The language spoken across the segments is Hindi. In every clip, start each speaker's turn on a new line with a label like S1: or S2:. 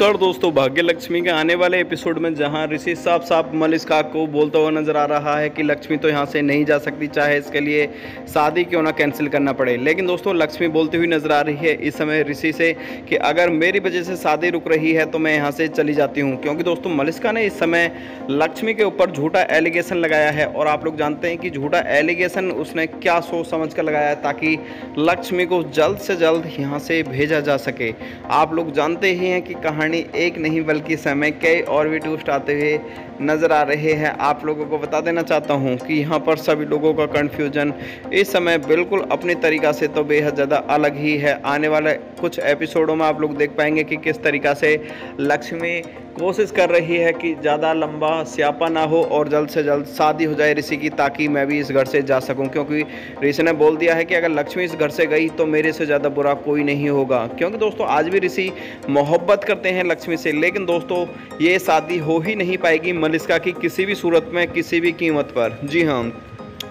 S1: नमस्कार दोस्तों भाग्य लक्ष्मी के आने वाले एपिसोड में जहाँ ऋषि साफ़ साफ़ मलिका को बोलता हुआ नज़र आ रहा है कि लक्ष्मी तो यहाँ से नहीं जा सकती, चाहे इसके लिए शादी क्यों ना कैंसिल करना पड़े। लेकिन दोस्तों, लक्ष्मी बोलती हुई नज़र आ रही है इस समय ऋषि से कि अगर मेरी वजह से शादी रुक रही है तो मैं यहाँ से चली जाती हूँ। क्योंकि दोस्तों मलिका ने इस समय लक्ष्मी के ऊपर झूठा एलिगेशन लगाया है और आप लोग जानते हैं कि झूठा एलिगेशन उसने क्या सोच समझ कर लगाया है ताकि लक्ष्मी को जल्द से जल्द यहाँ से भेजा जा सके। आप लोग जानते ही हैं कि कहानी एक नहीं बल्कि समय कई और भी टूस्ट आते हुए नज़र आ रहे हैं। आप लोगों को बता देना चाहता हूँ कि यहाँ पर सभी लोगों का कन्फ्यूज़न इस समय बिल्कुल अपने तरीक़ा से तो बेहद ज़्यादा अलग ही है। आने वाले कुछ एपिसोडों में आप लोग देख पाएँगे कि किस तरीक़ा से लक्ष्मी कोशिश कर रही है कि ज़्यादा लंबा स्यापा ना हो और जल्द से जल्द शादी हो जाए ऋषि की, ताकि मैं भी इस घर से जा सकूँ, क्योंकि ऋषि ने बोल दिया है कि अगर लक्ष्मी इस घर से गई तो मेरे से ज़्यादा बुरा कोई नहीं होगा। क्योंकि दोस्तों, आज भी ऋषि मोहब्बत करते हैं लक्ष्मी से, लेकिन दोस्तों, ये शादी हो ही नहीं पाएगी मलिका की किसी भी सूरत में, किसी भी कीमत पर। जी हाँ।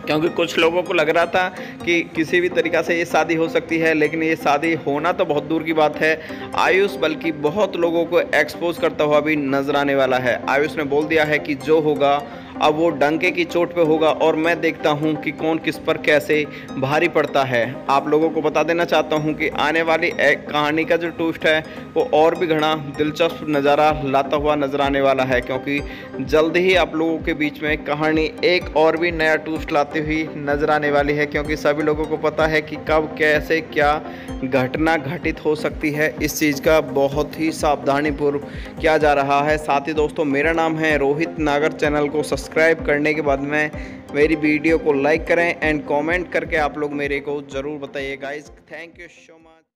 S1: क्योंकि कुछ लोगों को लग रहा था कि किसी भी तरीक़ा से ये शादी हो सकती है, लेकिन ये शादी होना तो बहुत दूर की बात है। आयुष बल्कि बहुत लोगों को एक्सपोज करता हुआ भी नज़र आने वाला है। आयुष ने बोल दिया है कि जो होगा अब वो डंके की चोट पे होगा और मैं देखता हूँ कि कौन किस पर कैसे भारी पड़ता है। आप लोगों को बता देना चाहता हूँ कि आने वाली कहानी का जो टूस्ट है, वो और भी घना दिलचस्प नज़ारा लाता हुआ नज़र आने वाला है, क्योंकि जल्द ही आप लोगों के बीच में कहानी एक और भी नया टूस्ट लाती हुई नज़र आने वाली है, क्योंकि सभी लोगों को पता है कि कब, कैसे, क्या घटना घटित हो सकती है। इस चीज़ का बहुत ही सावधानीपूर्व किया जा रहा है। साथ ही दोस्तों, मेरा नाम है रोहित। नागर चैनल को सब्सक्राइब करने के बाद में मेरी वीडियो को लाइक करें एंड कमेंट करके आप लोग मेरे को ज़रूर बताइए guys thank you so much